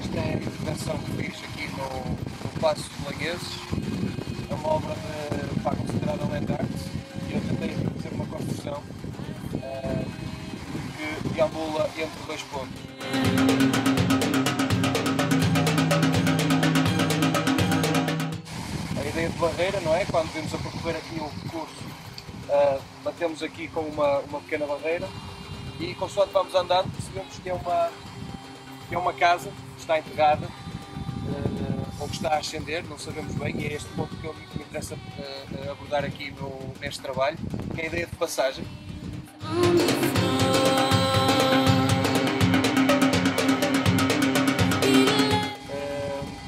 esta é intervenção que fiz aqui no, no Passo de Langueses. É uma obra de, pá, considerada land art e eu tentei fazer uma construção uh, que deambula entre dois pontos. a ideia de barreira, não é? Quando vemos a percorrer aqui o percurso, uh, batemos aqui com uma, uma pequena barreira e consoante vamos andando percebemos que é uma, que é uma casa está enterrada uh, ou que está a ascender, não sabemos bem, e é este ponto que, eu, que me interessa uh, abordar aqui no, neste trabalho, que é a ideia de passagem.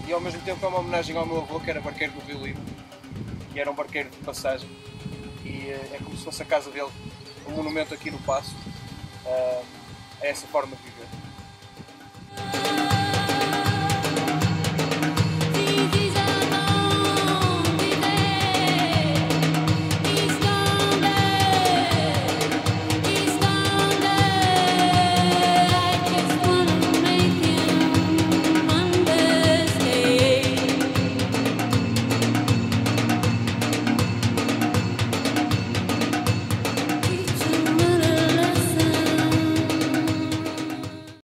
E ao mesmo tempo é uma homenagem ao meu avô, que era barqueiro do Rio Lima, que era um barqueiro de passagem, e é como se fosse a casa dele, um monumento aqui no Passo, a essa forma de viver.